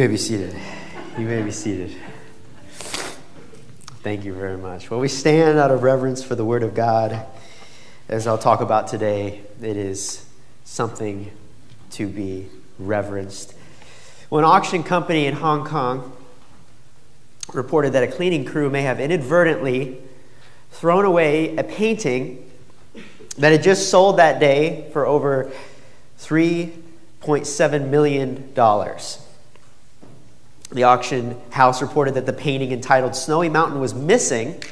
may be seated. You may be seated. Thank you very much. Well, we stand out of reverence for the Word of God. As I'll talk about today, it is something to be reverenced. Well, an auction company in Hong Kong reported that a cleaning crew may have inadvertently thrown away a painting that had just sold that day for over $3.7 million. The auction house reported that the painting entitled Snowy Mountain was missing,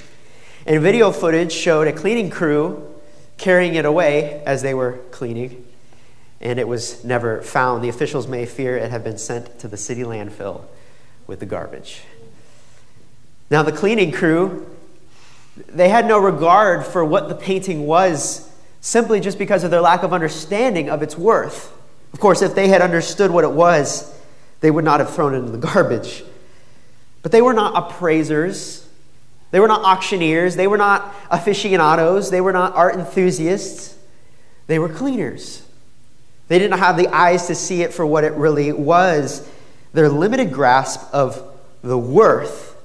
and video footage showed a cleaning crew carrying it away as they were cleaning, and it was never found. The officials may fear it had been sent to the city landfill with the garbage. Now, the cleaning crew, they had no regard for what the painting was simply just because of their lack of understanding of its worth. Of course, if they had understood what it was, they would not have thrown it in the garbage. But they were not appraisers. They were not auctioneers. They were not aficionados. They were not art enthusiasts. They were cleaners. They didn't have the eyes to see it for what it really was. Their limited grasp of the worth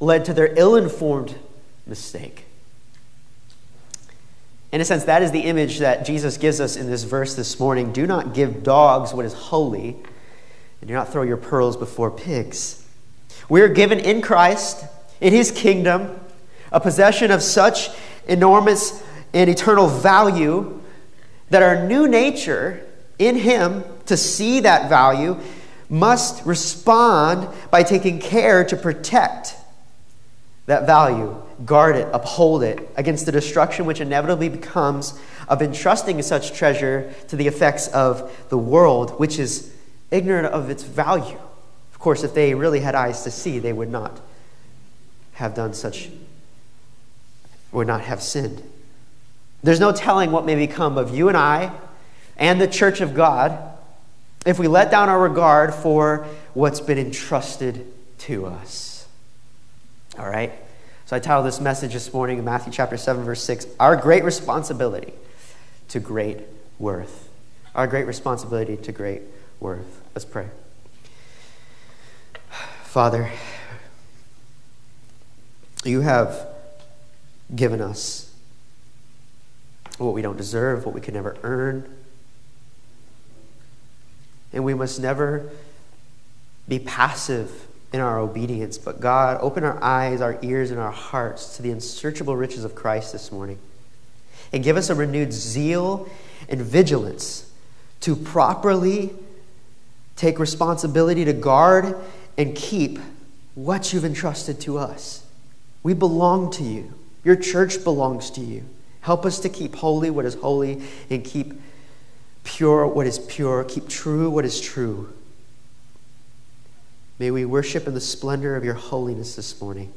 led to their ill informed mistake. In a sense, that is the image that Jesus gives us in this verse this morning. Do not give dogs what is holy and do not throw your pearls before pigs. We are given in Christ, in his kingdom, a possession of such enormous and eternal value that our new nature in him, to see that value, must respond by taking care to protect that value, guard it, uphold it against the destruction which inevitably becomes of entrusting such treasure to the effects of the world, which is ignorant of its value. Of course, if they really had eyes to see, they would not have done such, would not have sinned. There's no telling what may become of you and I and the church of God if we let down our regard for what's been entrusted to us. All right? So I titled this message this morning in Matthew chapter 7, verse 6 Our Great Responsibility to Great Worth. Our great responsibility to great worth. Let's pray. Father, you have given us what we don't deserve, what we can never earn. And we must never be passive in our obedience. But God, open our eyes, our ears, and our hearts to the unsearchable riches of Christ this morning. And give us a renewed zeal and vigilance to properly take responsibility to guard and keep what you've entrusted to us. We belong to you. Your church belongs to you. Help us to keep holy what is holy and keep pure what is pure, keep true what is true. May we worship in the splendor of your holiness this morning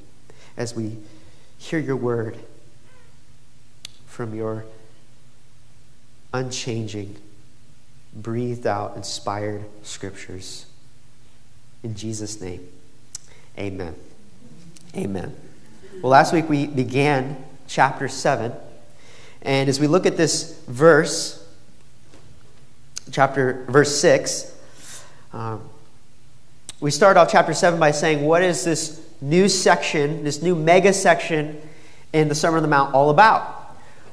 as we hear your word from your unchanging breathed out, inspired scriptures. In Jesus' name, amen. Amen. Well, last week we began chapter 7. And as we look at this verse, chapter verse 6, um, we start off chapter 7 by saying, What is this new section, this new mega section in the Sermon on the Mount all about?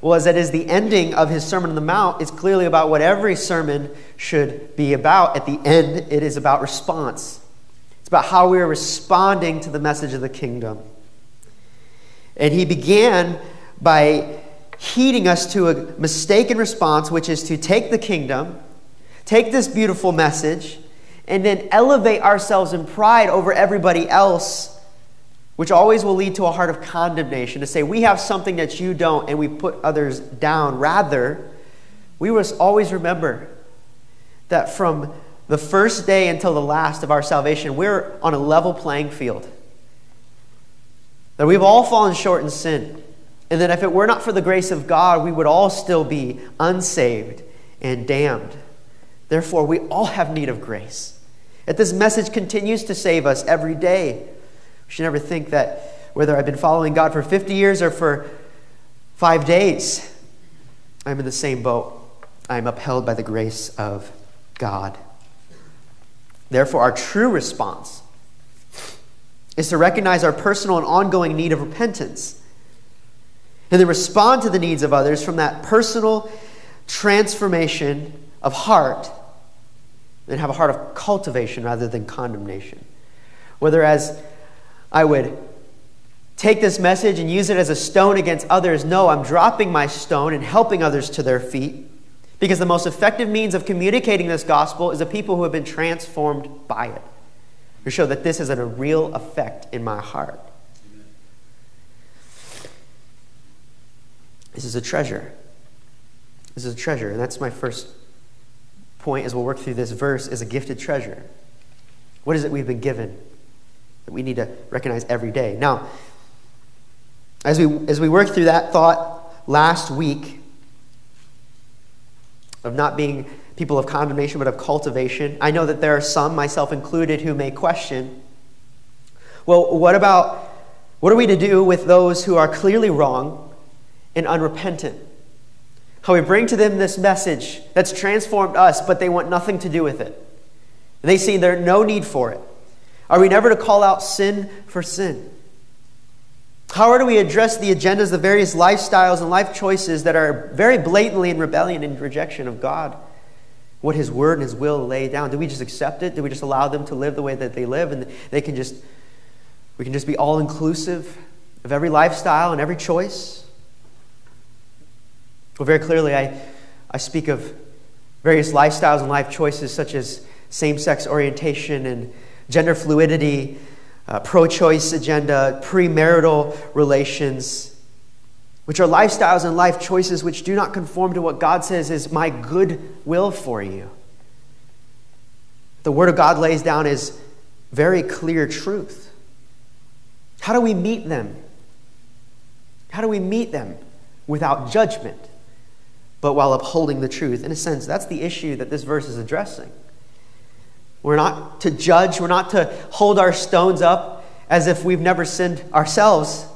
Was that is the ending of his Sermon on the Mount is clearly about what every sermon should be about. At the end, it is about response. It's about how we are responding to the message of the kingdom. And he began by heeding us to a mistaken response, which is to take the kingdom, take this beautiful message, and then elevate ourselves in pride over everybody else which always will lead to a heart of condemnation to say, we have something that you don't, and we put others down. Rather, we must always remember that from the first day until the last of our salvation, we're on a level playing field. That we've all fallen short in sin. And that if it were not for the grace of God, we would all still be unsaved and damned Therefore, we all have need of grace. That this message continues to save us every day. We should never think that whether I've been following God for 50 years or for five days, I'm in the same boat. I'm upheld by the grace of God. Therefore, our true response is to recognize our personal and ongoing need of repentance and then respond to the needs of others from that personal transformation of heart and have a heart of cultivation rather than condemnation. Whether as I would take this message and use it as a stone against others, no, I'm dropping my stone and helping others to their feet. Because the most effective means of communicating this gospel is the people who have been transformed by it, to show that this has a real effect in my heart. This is a treasure. This is a treasure, and that's my first point as we'll work through this verse is a gifted treasure. What is it we've been given that we need to recognize every day? Now, as we, as we work through that thought last week of not being people of condemnation but of cultivation, I know that there are some, myself included, who may question well, what about, what are we to do with those who are clearly wrong and unrepentant? How we bring to them this message that's transformed us, but they want nothing to do with it. They see there's no need for it. Are we never to call out sin for sin? How are we to address the agendas, the various lifestyles and life choices that are very blatantly in rebellion and rejection of God? What His Word and His will lay down. Do we just accept it? Do we just allow them to live the way that they live and they can just, we can just be all inclusive of every lifestyle and every choice? Well, very clearly, I, I speak of various lifestyles and life choices such as same sex orientation and gender fluidity, uh, pro choice agenda, premarital relations, which are lifestyles and life choices which do not conform to what God says is my good will for you. The Word of God lays down as very clear truth. How do we meet them? How do we meet them without judgment? but while upholding the truth. In a sense, that's the issue that this verse is addressing. We're not to judge, we're not to hold our stones up as if we've never sinned ourselves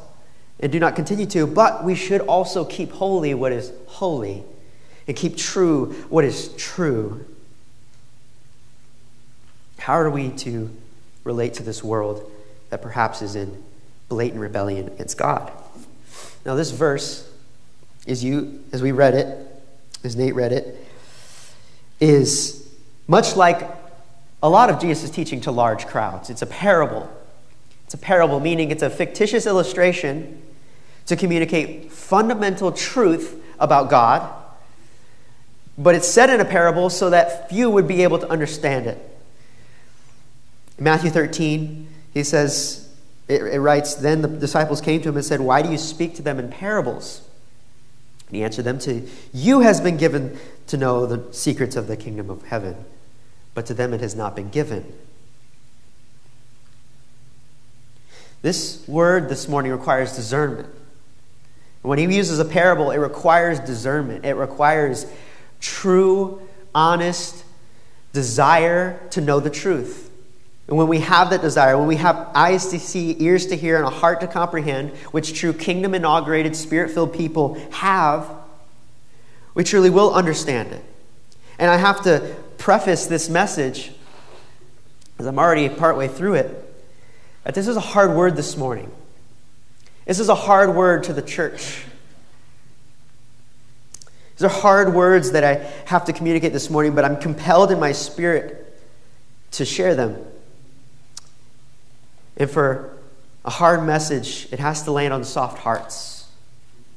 and do not continue to, but we should also keep holy what is holy and keep true what is true. How are we to relate to this world that perhaps is in blatant rebellion against God? Now, this verse, as, you, as we read it, as Nate read it, is much like a lot of Jesus' teaching to large crowds. It's a parable. It's a parable, meaning it's a fictitious illustration to communicate fundamental truth about God, but it's said in a parable so that few would be able to understand it. In Matthew 13, he says, it, it writes, Then the disciples came to him and said, Why do you speak to them in parables? And he answered them to, You has been given to know the secrets of the kingdom of heaven, but to them it has not been given. This word this morning requires discernment. When he uses a parable, it requires discernment. It requires true, honest desire to know the truth. And when we have that desire, when we have eyes to see, ears to hear, and a heart to comprehend, which true kingdom inaugurated, spirit filled people have, we truly will understand it. And I have to preface this message, as I'm already partway through it, that this is a hard word this morning. This is a hard word to the church. These are hard words that I have to communicate this morning, but I'm compelled in my spirit to share them. And for a hard message, it has to land on soft hearts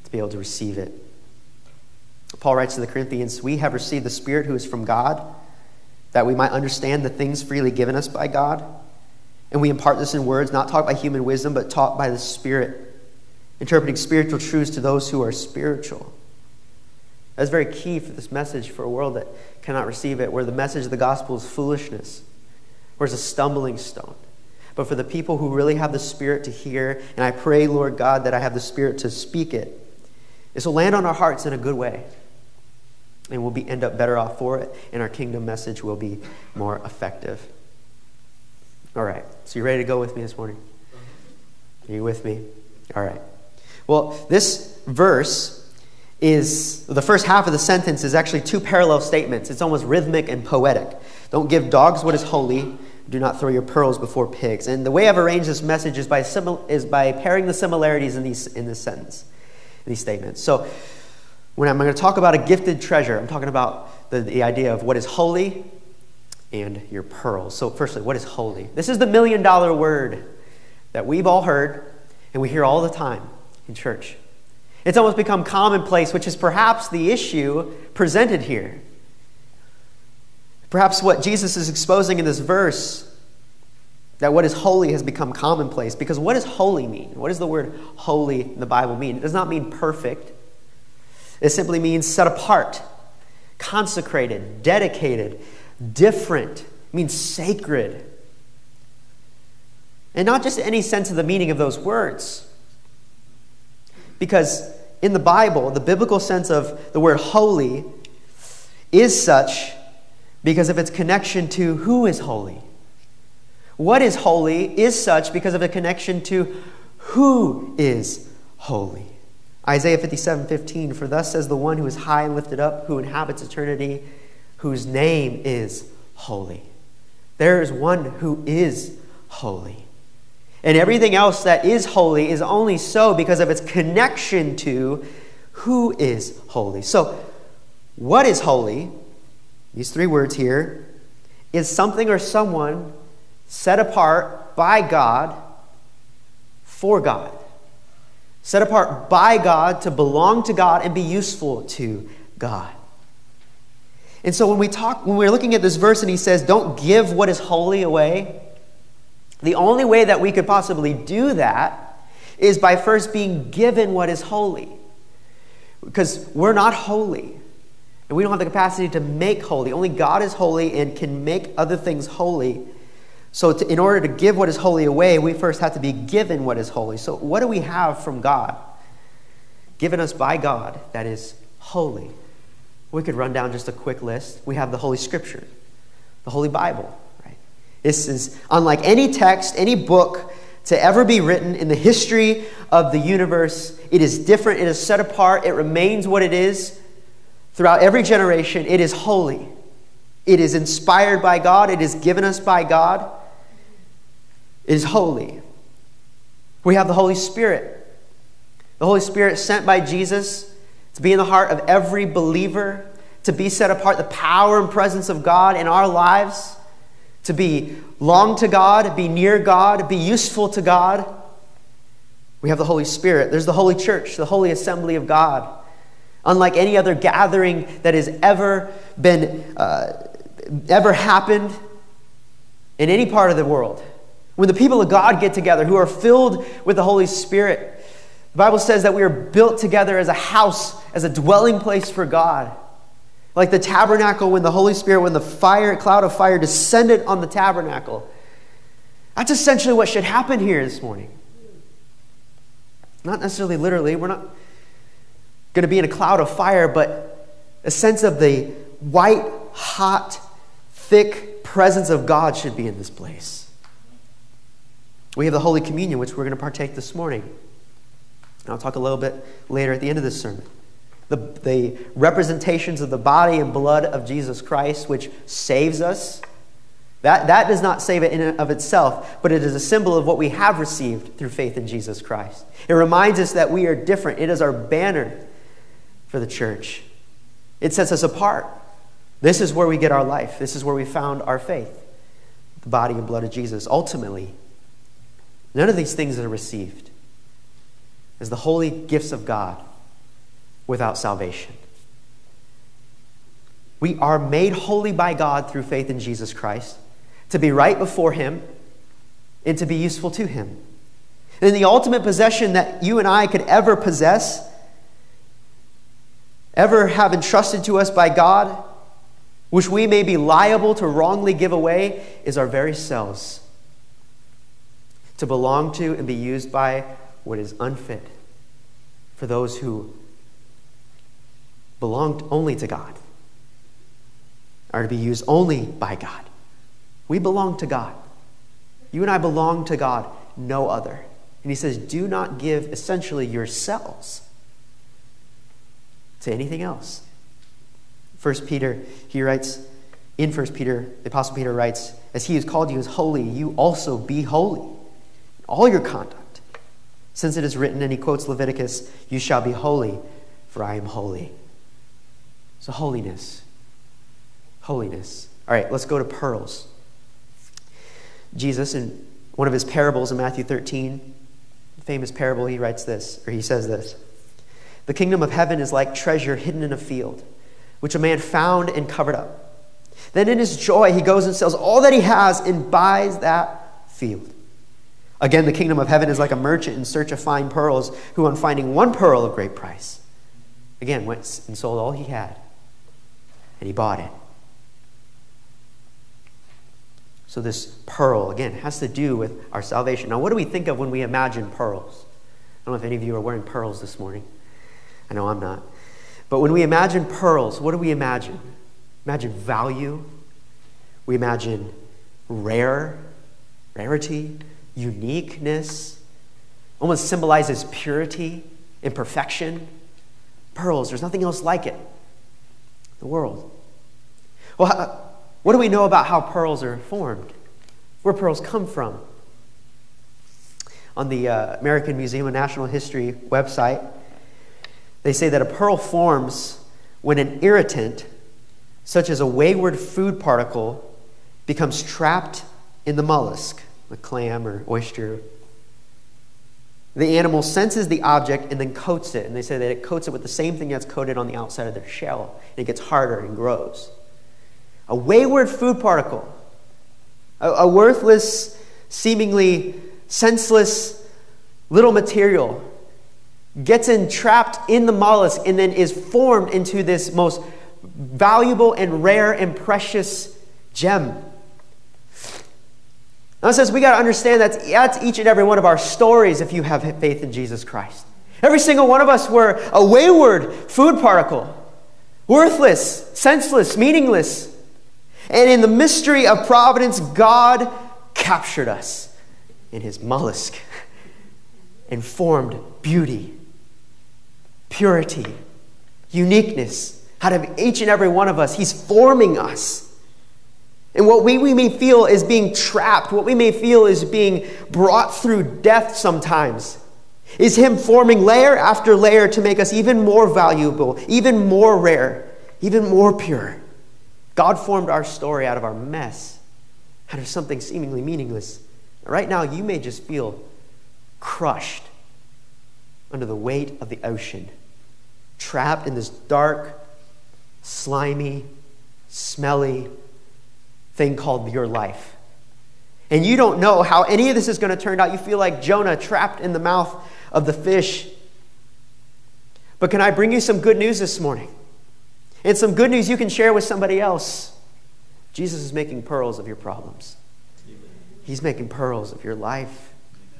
to be able to receive it. Paul writes to the Corinthians We have received the Spirit who is from God, that we might understand the things freely given us by God. And we impart this in words not taught by human wisdom, but taught by the Spirit, interpreting spiritual truths to those who are spiritual. That's very key for this message for a world that cannot receive it, where the message of the gospel is foolishness, where it's a stumbling stone but for the people who really have the Spirit to hear, and I pray, Lord God, that I have the Spirit to speak it, this will land on our hearts in a good way. And we'll be end up better off for it, and our kingdom message will be more effective. All right, so you ready to go with me this morning? Are you with me? All right. Well, this verse is the first half of the sentence is actually two parallel statements. It's almost rhythmic and poetic. Don't give dogs what is holy. Do not throw your pearls before pigs. And the way I've arranged this message is by, simil- is by pairing the similarities in, these, in this sentence, in these statements. So, when I'm going to talk about a gifted treasure, I'm talking about the, the idea of what is holy and your pearls. So, firstly, what is holy? This is the million dollar word that we've all heard and we hear all the time in church. It's almost become commonplace, which is perhaps the issue presented here. Perhaps what Jesus is exposing in this verse that what is holy has become commonplace. Because what does holy mean? What does the word holy in the Bible mean? It does not mean perfect, it simply means set apart, consecrated, dedicated, different, it means sacred. And not just any sense of the meaning of those words. Because in the Bible, the biblical sense of the word holy is such because of its connection to who is holy. What is holy is such because of the connection to who is holy. Isaiah 57 15, for thus says the one who is high and lifted up, who inhabits eternity, whose name is holy. There is one who is holy. And everything else that is holy is only so because of its connection to who is holy. So, what is holy? These three words here is something or someone set apart by God for God. Set apart by God to belong to God and be useful to God. And so when we talk, when we're looking at this verse and he says, Don't give what is holy away, the only way that we could possibly do that is by first being given what is holy. Because we're not holy. And we don't have the capacity to make holy. Only God is holy and can make other things holy. So, to, in order to give what is holy away, we first have to be given what is holy. So, what do we have from God? Given us by God that is holy. We could run down just a quick list. We have the Holy Scripture, the Holy Bible. This is unlike any text, any book to ever be written in the history of the universe. It is different, it is set apart, it remains what it is throughout every generation. It is holy, it is inspired by God, it is given us by God. Is holy. We have the Holy Spirit. The Holy Spirit sent by Jesus to be in the heart of every believer, to be set apart, the power and presence of God in our lives to be long to God, be near God, be useful to God. We have the Holy Spirit. There's the Holy Church, the Holy Assembly of God. Unlike any other gathering that has ever been, uh, ever happened in any part of the world. When the people of God get together who are filled with the Holy Spirit, the Bible says that we are built together as a house, as a dwelling place for God. Like the tabernacle when the Holy Spirit, when the fire, cloud of fire descended on the tabernacle. That's essentially what should happen here this morning. Not necessarily literally, we're not going to be in a cloud of fire, but a sense of the white, hot, thick presence of God should be in this place. We have the Holy Communion, which we're going to partake this morning. And I'll talk a little bit later at the end of this sermon the, the representations of the body and blood of Jesus Christ, which saves us. That, that does not save it in and of itself, but it is a symbol of what we have received through faith in Jesus Christ. It reminds us that we are different. It is our banner for the church. It sets us apart. This is where we get our life. This is where we found our faith the body and blood of Jesus. Ultimately, none of these things are received as the holy gifts of God without salvation. We are made holy by God through faith in Jesus Christ to be right before Him and to be useful to Him. And the ultimate possession that you and I could ever possess, ever have entrusted to us by God, which we may be liable to wrongly give away, is our very selves. To belong to and be used by what is unfit for those who belonged only to God. are to be used only by God. We belong to God. You and I belong to God, no other. And he says, do not give essentially yourselves to anything else. First Peter, he writes, in First Peter, the Apostle Peter writes, As he has called you as holy, you also be holy all your conduct. Since it is written, and he quotes Leviticus, You shall be holy, for I am holy. So, holiness. Holiness. All right, let's go to pearls. Jesus, in one of his parables in Matthew 13, famous parable, he writes this, or he says this The kingdom of heaven is like treasure hidden in a field, which a man found and covered up. Then, in his joy, he goes and sells all that he has and buys that field. Again, the kingdom of heaven is like a merchant in search of fine pearls, who, on finding one pearl of great price, again went and sold all he had, and he bought it. So, this pearl, again, has to do with our salvation. Now, what do we think of when we imagine pearls? I don't know if any of you are wearing pearls this morning. I know I'm not. But when we imagine pearls, what do we imagine? Imagine value. We imagine rare, rarity, uniqueness. Almost symbolizes purity, imperfection. Pearls, there's nothing else like it. The world. Well, what do we know about how pearls are formed? Where pearls come from? On the uh, American Museum of Natural History website, they say that a pearl forms when an irritant, such as a wayward food particle, becomes trapped in the mollusk, the clam or oyster. The animal senses the object and then coats it. And they say that it coats it with the same thing that's coated on the outside of their shell. And it gets harder and grows a wayward food particle, a, a worthless, seemingly senseless little material gets entrapped in the mollusk and then is formed into this most valuable and rare and precious gem. Now it says we got to understand that that's each and every one of our stories if you have faith in Jesus Christ. Every single one of us were a wayward food particle, worthless, senseless, meaningless. And in the mystery of providence, God captured us in his mollusk and formed beauty, purity, uniqueness out of each and every one of us. He's forming us. And what we, we may feel is being trapped, what we may feel is being brought through death sometimes, is Him forming layer after layer to make us even more valuable, even more rare, even more pure. God formed our story out of our mess, out of something seemingly meaningless. Right now, you may just feel crushed under the weight of the ocean, trapped in this dark, slimy, smelly thing called your life. And you don't know how any of this is going to turn out. You feel like Jonah trapped in the mouth of the fish. But can I bring you some good news this morning? And some good news you can share with somebody else. Jesus is making pearls of your problems. He's making pearls of your life,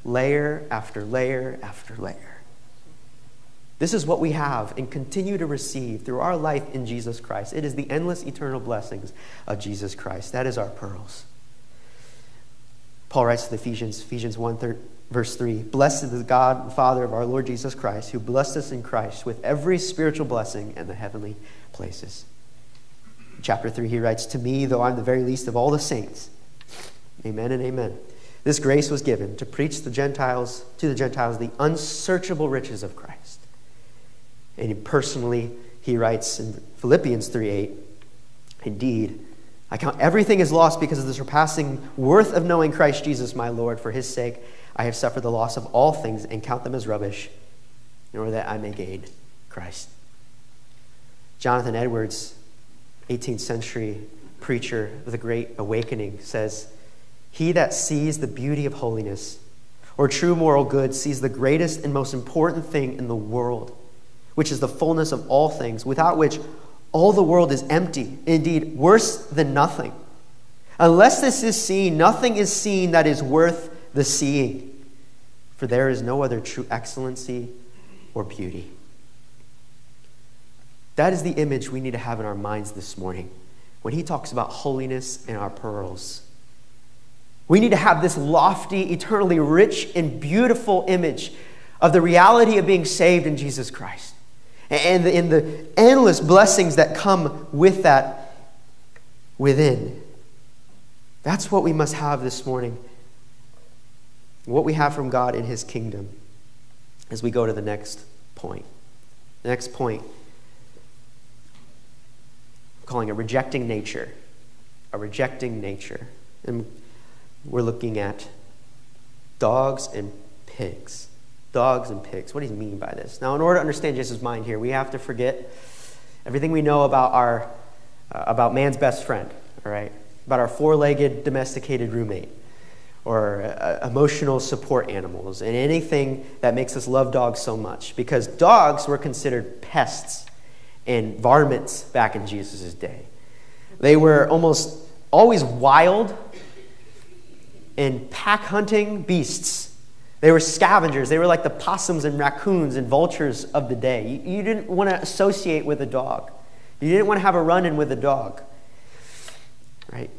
layer after layer after layer. This is what we have and continue to receive through our life in Jesus Christ. It is the endless eternal blessings of Jesus Christ. That is our pearls. Paul writes to the Ephesians, Ephesians 1, verse 3 Blessed is the God and Father of our Lord Jesus Christ, who blessed us in Christ with every spiritual blessing in the heavenly places. Chapter 3, he writes, To me, though I'm the very least of all the saints, amen and amen. This grace was given to preach the Gentiles to the Gentiles the unsearchable riches of Christ. And personally, he writes in Philippians 3 8, Indeed, I count everything as lost because of the surpassing worth of knowing Christ Jesus my Lord. For his sake, I have suffered the loss of all things and count them as rubbish, in order that I may gain Christ. Jonathan Edwards, 18th century preacher of the Great Awakening, says, He that sees the beauty of holiness or true moral good sees the greatest and most important thing in the world, which is the fullness of all things, without which all the world is empty, indeed, worse than nothing. Unless this is seen, nothing is seen that is worth the seeing, for there is no other true excellency or beauty. That is the image we need to have in our minds this morning. when he talks about holiness and our pearls. We need to have this lofty, eternally rich, and beautiful image of the reality of being saved in Jesus Christ and in the endless blessings that come with that within. That's what we must have this morning. What we have from God in His kingdom as we go to the next point. The next point, I'm calling it rejecting nature. A rejecting nature. And we're looking at dogs and pigs. Dogs and pigs. What does he mean by this? Now, in order to understand Jesus' mind here, we have to forget everything we know about our uh, about man's best friend, all right? About our four-legged domesticated roommate or uh, emotional support animals and anything that makes us love dogs so much because dogs were considered pests and varmints back in Jesus' day. They were almost always wild and pack hunting beasts. They were scavengers. They were like the possums and raccoons and vultures of the day. You, you didn't want to associate with a dog. You didn't want to have a run in with a dog. Right?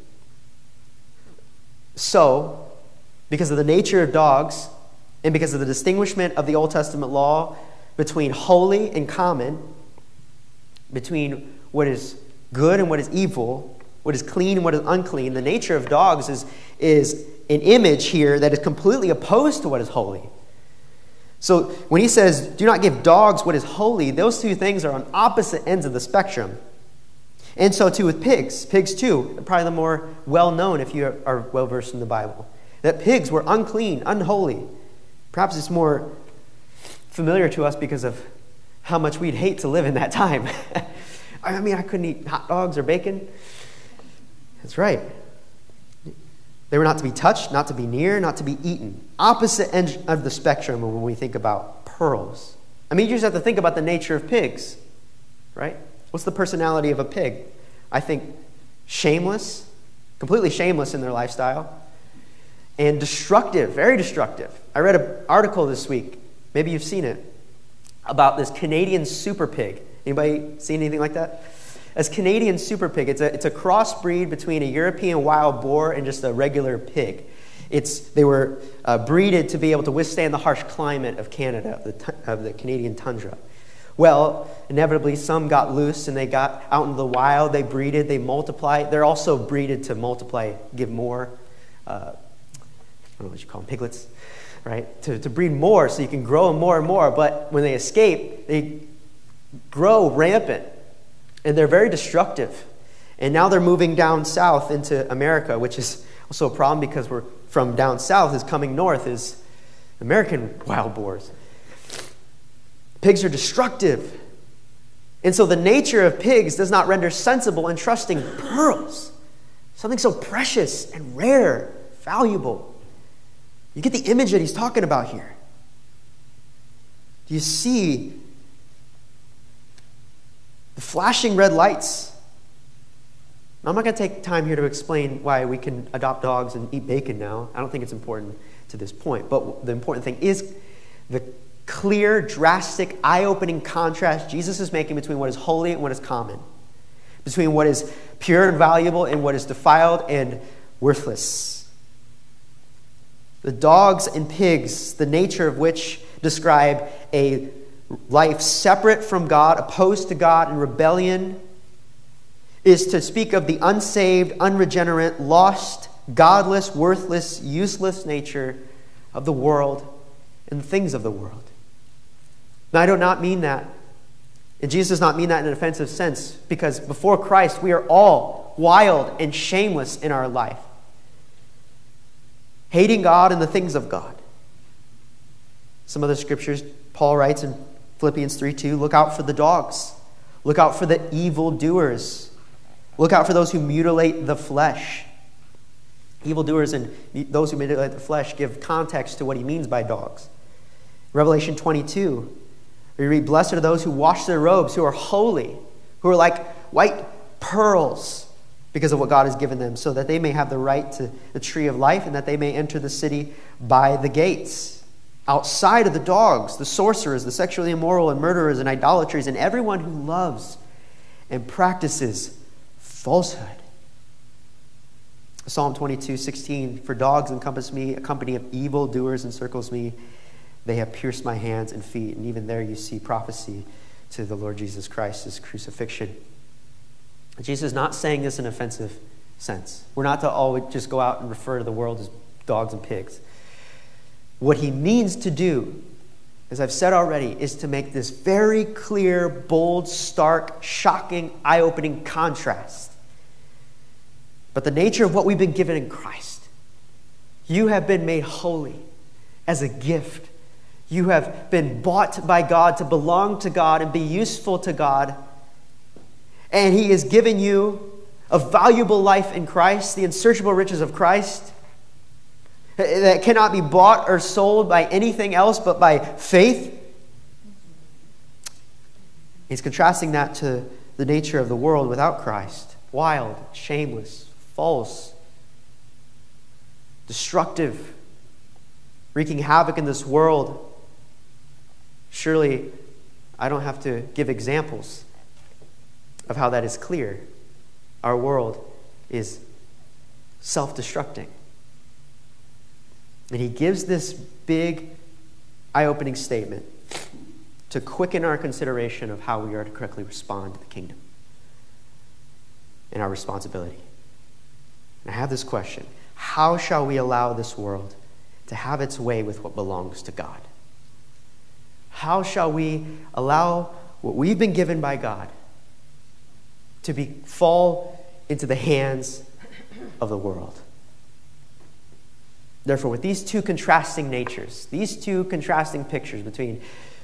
So, because of the nature of dogs and because of the distinguishment of the Old Testament law between holy and common, between what is good and what is evil, what is clean and what is unclean, the nature of dogs is, is an image here that is completely opposed to what is holy. So when he says, do not give dogs what is holy, those two things are on opposite ends of the spectrum. And so too with pigs. Pigs, too, probably the more well known if you are well versed in the Bible. That pigs were unclean, unholy. Perhaps it's more familiar to us because of how much we'd hate to live in that time. I mean, I couldn't eat hot dogs or bacon. That's right. They were not to be touched, not to be near, not to be eaten. Opposite end of the spectrum when we think about pearls. I mean, you just have to think about the nature of pigs, right? What's the personality of a pig? I think shameless, completely shameless in their lifestyle, and destructive, very destructive. I read an article this week, maybe you've seen it, about this Canadian super pig. Anybody seen anything like that? As Canadian super pig, it's a, it's a crossbreed between a European wild boar and just a regular pig. It's, they were uh, breeded to be able to withstand the harsh climate of Canada, of the, of the Canadian tundra. Well, inevitably, some got loose and they got out into the wild. They breeded, they multiplied. They're also breeded to multiply, give more. Uh, I don't know what you call them, piglets, right? To, to breed more so you can grow them more and more. But when they escape, they grow rampant and they're very destructive. And now they're moving down south into America, which is also a problem because we're from down south is coming north is American wild boars. Pigs are destructive. And so the nature of pigs does not render sensible and trusting pearls, something so precious and rare, valuable. You get the image that he's talking about here. Do you see the flashing red lights. Now, I'm not going to take time here to explain why we can adopt dogs and eat bacon now. I don't think it's important to this point. But the important thing is the clear, drastic, eye opening contrast Jesus is making between what is holy and what is common, between what is pure and valuable and what is defiled and worthless. The dogs and pigs, the nature of which describe a life separate from God, opposed to God, in rebellion, is to speak of the unsaved, unregenerate, lost, godless, worthless, useless nature of the world and the things of the world. Now, I do not mean that. And Jesus does not mean that in an offensive sense, because before Christ, we are all wild and shameless in our life, hating God and the things of God. Some other scriptures, Paul writes in Philippians 3 2, look out for the dogs. Look out for the evil doers. Look out for those who mutilate the flesh. Evildoers and those who mutilate the flesh give context to what he means by dogs. Revelation 22, we read, Blessed are those who wash their robes, who are holy, who are like white pearls because of what God has given them, so that they may have the right to the tree of life and that they may enter the city by the gates outside of the dogs, the sorcerers, the sexually immoral, and murderers, and idolaters, and everyone who loves and practices falsehood. Psalm 22, 16, For dogs encompass me, a company of evil doers encircles me. They have pierced my hands and feet. And even there you see prophecy to the Lord Jesus Christ, his crucifixion. Jesus is not saying this in offensive sense. We're not to always just go out and refer to the world as dogs and pigs. What he means to do, as I've said already, is to make this very clear, bold, stark, shocking, eye opening contrast. But the nature of what we've been given in Christ, you have been made holy as a gift. You have been bought by God to belong to God and be useful to God. And He has given you a valuable life in Christ, the unsearchable riches of Christ, that cannot be bought or sold by anything else but by faith. He's contrasting that to the nature of the world without Christ wild, shameless, false, destructive, wreaking havoc in this world. Surely, I don't have to give examples of how that is clear our world is self destructing. And he gives this big, eye opening statement to quicken our consideration of how we are to correctly respond to the kingdom and our responsibility. And I have this question How shall we allow this world to have its way with what belongs to God? How shall we allow what we've been given by God to be, fall into the hands of the world. Therefore, with these two contrasting natures, these two contrasting pictures between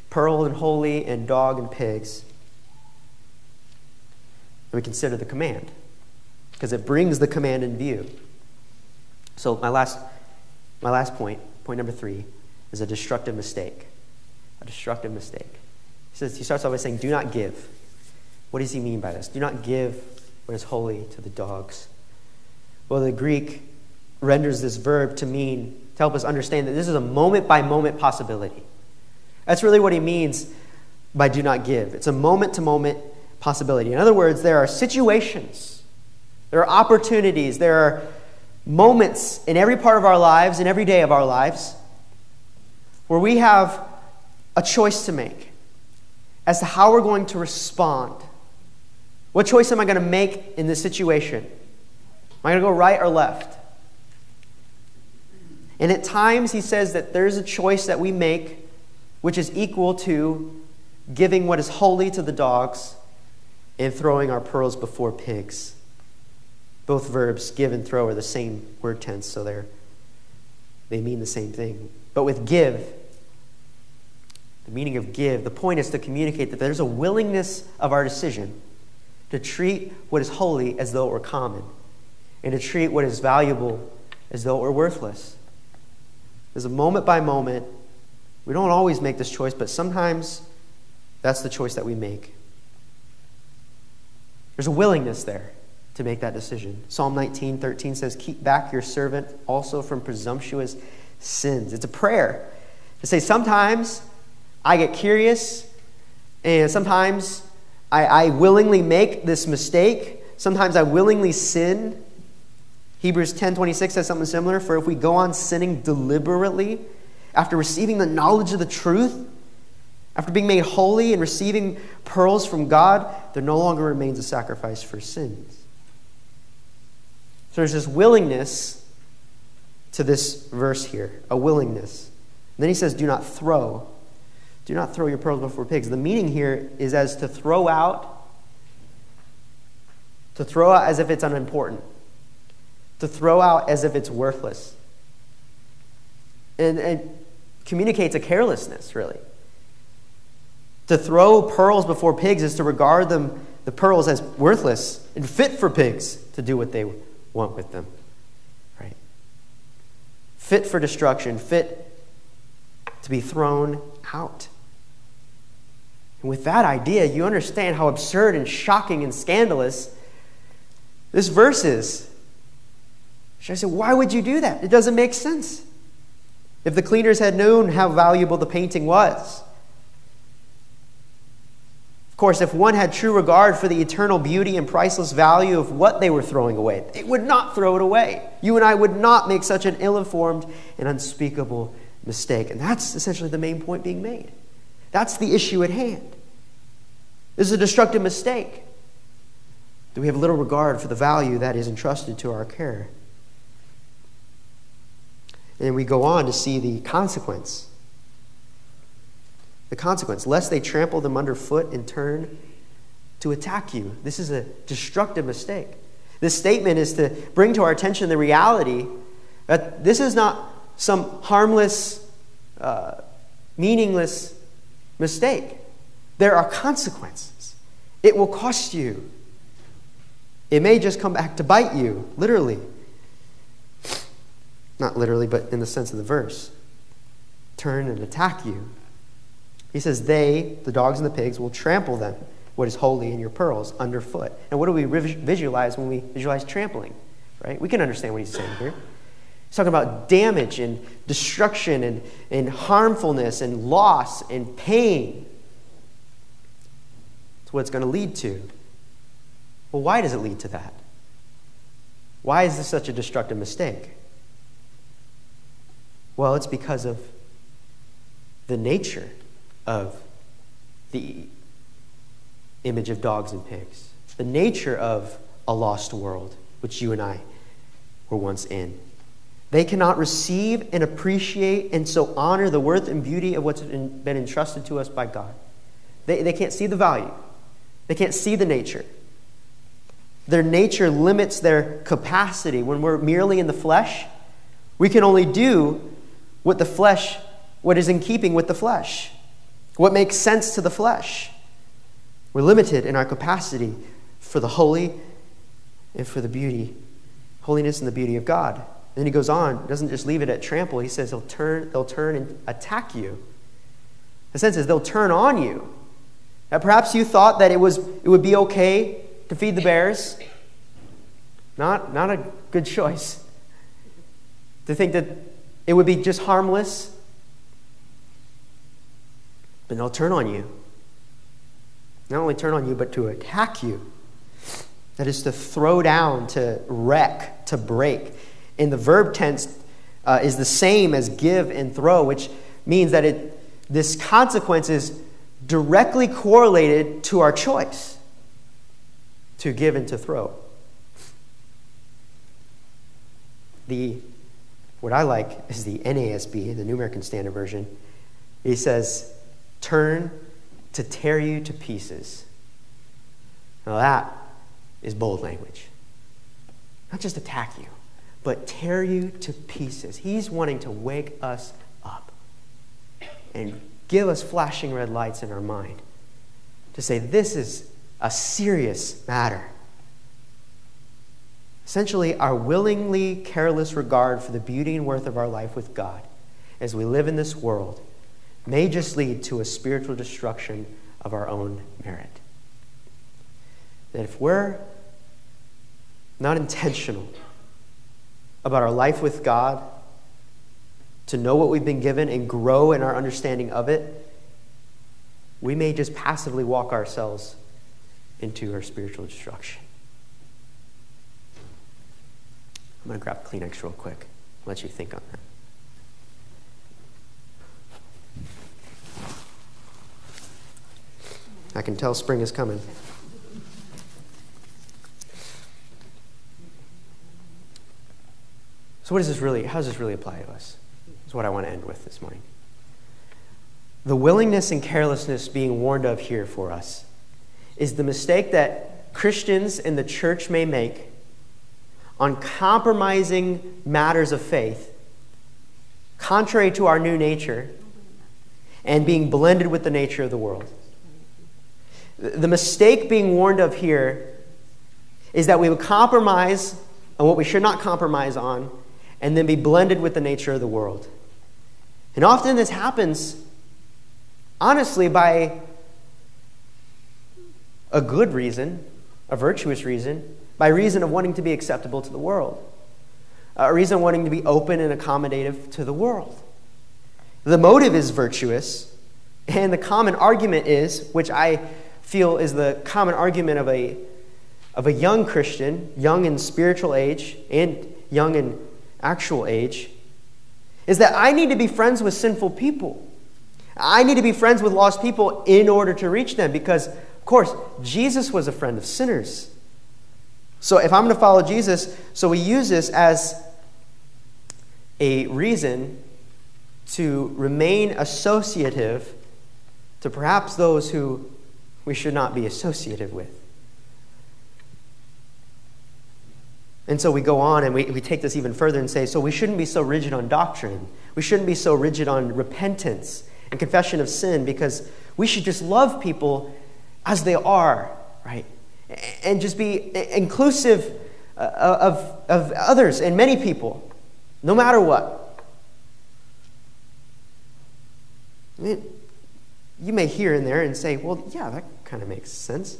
pearl and holy and dog and pigs, we consider the command because it brings the command in view. So, my last, my last point, point number three, is a destructive mistake. A destructive mistake. He says he starts off by saying, "Do not give." What does he mean by this? Do not give what is holy to the dogs. Well, the Greek renders this verb to mean, to help us understand that this is a moment by moment possibility. That's really what he means by do not give. It's a moment to moment possibility. In other words, there are situations, there are opportunities, there are moments in every part of our lives, in every day of our lives, where we have a choice to make as to how we're going to respond what choice am I going to make in this situation? Am I going to go right or left? And at times, he says that there's a choice that we make which is equal to giving what is holy to the dogs and throwing our pearls before pigs. Both verbs, give and throw, are the same word tense, so they're, they mean the same thing. But with give, the meaning of give, the point is to communicate that there's a willingness of our decision to treat what is holy as though it were common, and to treat what is valuable as though it were worthless. There's a moment by moment. We don't always make this choice, but sometimes that's the choice that we make. There's a willingness there to make that decision. Psalm 19, 13 says, Keep back your servant also from presumptuous sins. It's a prayer to say, Sometimes I get curious, and sometimes I, I willingly make this mistake. Sometimes I willingly sin. Hebrews 10:26 says something similar, for if we go on sinning deliberately after receiving the knowledge of the truth, after being made holy and receiving pearls from God, there no longer remains a sacrifice for sins. So there's this willingness to this verse here, a willingness. And then he says, do not throw. Do not throw your pearls before pigs. The meaning here is as to throw out, to throw out as if it's unimportant, to throw out as if it's worthless. And it communicates a carelessness, really. To throw pearls before pigs is to regard them, the pearls, as worthless and fit for pigs to do what they want with them. Right? Fit for destruction, fit to be thrown out. And with that idea, you understand how absurd and shocking and scandalous this verse is. Should I say, why would you do that? It doesn't make sense. If the cleaners had known how valuable the painting was, Of course, if one had true regard for the eternal beauty and priceless value of what they were throwing away, they would not throw it away. You and I would not make such an ill informed and unspeakable mistake. And that's essentially the main point being made. That's the issue at hand. This is a destructive mistake. Do we have little regard for the value that is entrusted to our care. And we go on to see the consequence. The consequence, lest they trample them underfoot and turn to attack you. This is a destructive mistake. This statement is to bring to our attention the reality that this is not some harmless, uh, meaningless mistake. There are consequences. It will cost you. It may just come back to bite you, literally. Not literally, but in the sense of the verse. Turn and attack you. He says, They, the dogs and the pigs, will trample them, what is holy in your pearls, underfoot. And what do we visualize when we visualize trampling? Right? We can understand what he's saying here. He's talking about damage and destruction and, and harmfulness and loss and pain. That's what it's going to lead to. Well, why does it lead to that? Why is this such a destructive mistake? Well, it's because of the nature of the image of dogs and pigs, the nature of a lost world, which you and I were once in. They cannot receive and appreciate and so honor the worth and beauty of what's been entrusted to us by God. They, they can't see the value, they can't see the nature. Their nature limits their capacity. When we're merely in the flesh, we can only do what the flesh, what is in keeping with the flesh, what makes sense to the flesh. We're limited in our capacity for the holy and for the beauty, holiness and the beauty of God. And then he goes on, doesn't just leave it at trample. He says they'll turn, they'll turn and attack you. The sense is they'll turn on you. Now, perhaps you thought that it, was, it would be okay to feed the bears. Not, not a good choice. To think that it would be just harmless. But they'll turn on you. Not only turn on you, but to attack you. That is to throw down, to wreck, to break. And the verb tense uh, is the same as give and throw, which means that it, this consequence is directly correlated to our choice to give and to throw. The what I like is the NASB, the New American Standard Version. He says, turn to tear you to pieces. Now that is bold language. Not just attack you, but tear you to pieces. He's wanting to wake us up and give us flashing red lights in our mind to say, this is a serious matter. Essentially, our willingly careless regard for the beauty and worth of our life with God as we live in this world may just lead to a spiritual destruction of our own merit. That if we're not intentional about our life with God, to know what we've been given and grow in our understanding of it, we may just passively walk ourselves into our spiritual destruction. I'm going to grab Kleenex real quick. Let you think on that. I can tell spring is coming. So, what does this really, how does this really apply to us? Is what I want to end with this morning. The willingness and carelessness being warned of here for us is the mistake that Christians in the church may make on compromising matters of faith, contrary to our new nature, and being blended with the nature of the world. The mistake being warned of here is that we would compromise on what we should not compromise on and then be blended with the nature of the world. And often this happens, honestly, by a good reason, a virtuous reason, by reason of wanting to be acceptable to the world, uh, a reason wanting to be open and accommodative to the world. The motive is virtuous, and the common argument is, which I feel is the common argument of a, of a young Christian, young in spiritual age and young in actual age, is that I need to be friends with sinful people. I need to be friends with lost people in order to reach them because, of course, Jesus was a friend of sinners. So if I'm going to follow Jesus, so we use this as a reason to remain associative to perhaps those who we should not be associated with. And so we go on and we, we take this even further and say, so we shouldn't be so rigid on doctrine. We shouldn't be so rigid on repentance and confession of sin because we should just love people as they are, right? And just be inclusive uh, of, of others and many people, no matter what. I mean, you may hear in there and say, well, yeah, that kind of makes sense.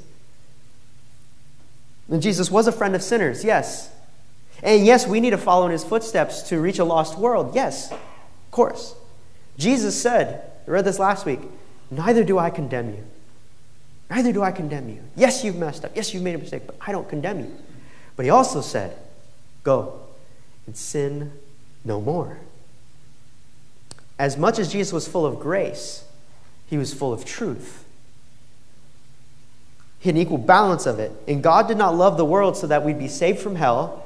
And Jesus was a friend of sinners, yes. And yes, we need to follow in his footsteps to reach a lost world, yes, of course. Jesus said, I read this last week, neither do I condemn you. Neither do I condemn you. Yes, you've messed up. Yes, you've made a mistake, but I don't condemn you. But he also said, go and sin no more. As much as Jesus was full of grace, he was full of truth. He had an equal balance of it. And God did not love the world so that we'd be saved from hell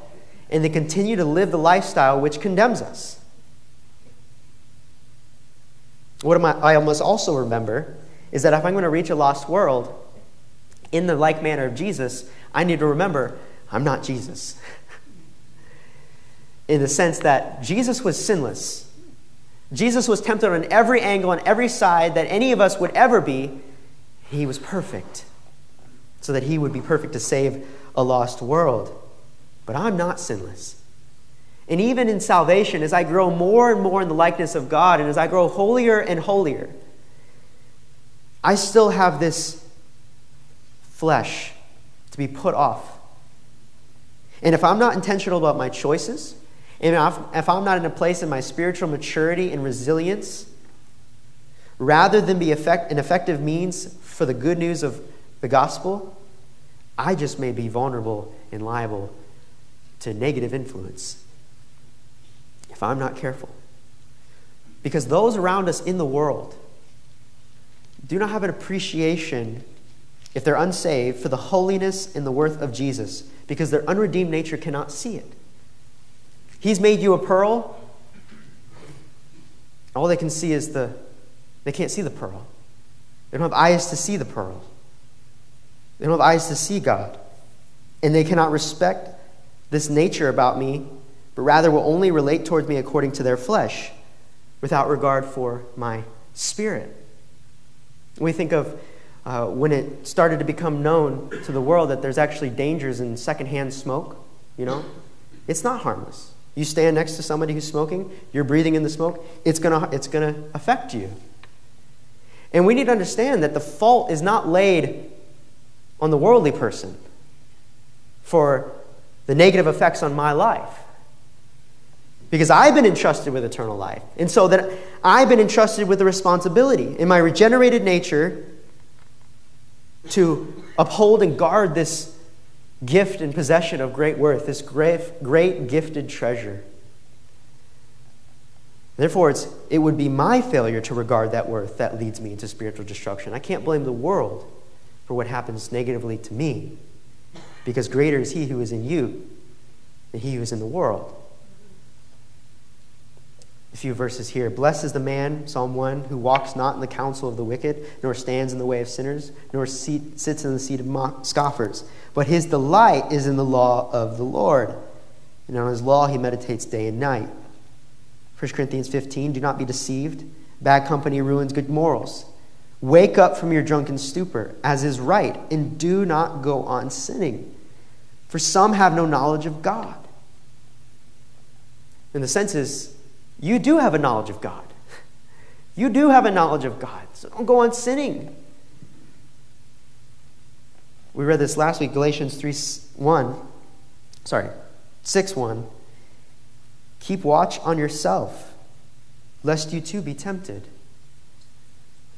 and to continue to live the lifestyle which condemns us. What am I, I must also remember is that if I'm going to reach a lost world in the like manner of Jesus, I need to remember I'm not Jesus. in the sense that Jesus was sinless. Jesus was tempted on every angle, on every side that any of us would ever be. He was perfect, so that he would be perfect to save a lost world. But I'm not sinless. And even in salvation, as I grow more and more in the likeness of God, and as I grow holier and holier, I still have this flesh to be put off. And if I'm not intentional about my choices, and if I'm not in a place in my spiritual maturity and resilience, rather than be effect, an effective means for the good news of the gospel, I just may be vulnerable and liable to negative influence if I'm not careful. Because those around us in the world do not have an appreciation, if they're unsaved, for the holiness and the worth of Jesus, because their unredeemed nature cannot see it. He's made you a pearl. All they can see is the, they can't see the pearl. They don't have eyes to see the pearl. They don't have eyes to see God. And they cannot respect this nature about me, but rather will only relate towards me according to their flesh, without regard for my spirit. We think of uh, when it started to become known to the world that there's actually dangers in secondhand smoke, you know? It's not harmless. You stand next to somebody who's smoking, you're breathing in the smoke, it's going to it's going to affect you. And we need to understand that the fault is not laid on the worldly person for the negative effects on my life. Because I've been entrusted with eternal life. And so that I've been entrusted with the responsibility in my regenerated nature to uphold and guard this gift and possession of great worth, this great, great gifted treasure. Therefore, it's, it would be my failure to regard that worth that leads me into spiritual destruction. I can't blame the world for what happens negatively to me because greater is he who is in you than he who is in the world. A few verses here. Blessed is the man, Psalm 1, who walks not in the counsel of the wicked, nor stands in the way of sinners, nor seat, sits in the seat of scoffers. But his delight is in the law of the Lord. And on his law he meditates day and night. 1 Corinthians 15 Do not be deceived. Bad company ruins good morals. Wake up from your drunken stupor, as is right, and do not go on sinning. For some have no knowledge of God. And the sense is, you do have a knowledge of God. You do have a knowledge of God. So don't go on sinning. We read this last week, Galatians 3 1. Sorry, 6 1. Keep watch on yourself, lest you too be tempted.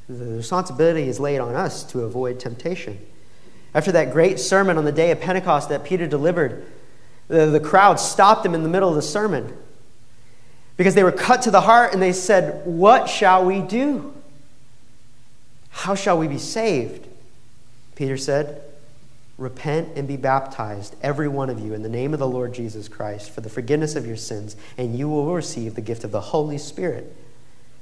The responsibility is laid on us to avoid temptation. After that great sermon on the day of Pentecost that Peter delivered, the, the crowd stopped him in the middle of the sermon because they were cut to the heart and they said, What shall we do? How shall we be saved? Peter said, Repent and be baptized, every one of you, in the name of the Lord Jesus Christ, for the forgiveness of your sins, and you will receive the gift of the Holy Spirit.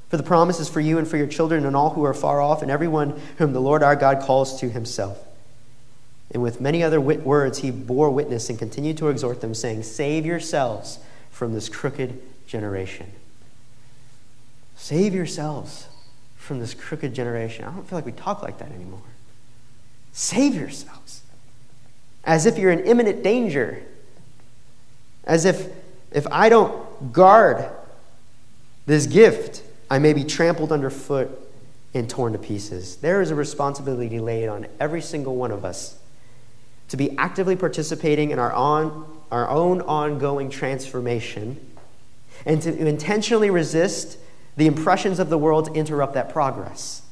For the promise is for you and for your children and all who are far off, and everyone whom the Lord our God calls to himself. And with many other wit- words, he bore witness and continued to exhort them, saying, Save yourselves from this crooked generation. Save yourselves from this crooked generation. I don't feel like we talk like that anymore. Save yourselves. As if you're in imminent danger. As if if I don't guard this gift, I may be trampled underfoot and torn to pieces. There is a responsibility laid on every single one of us to be actively participating in our, on, our own ongoing transformation and to intentionally resist the impressions of the world to interrupt that progress.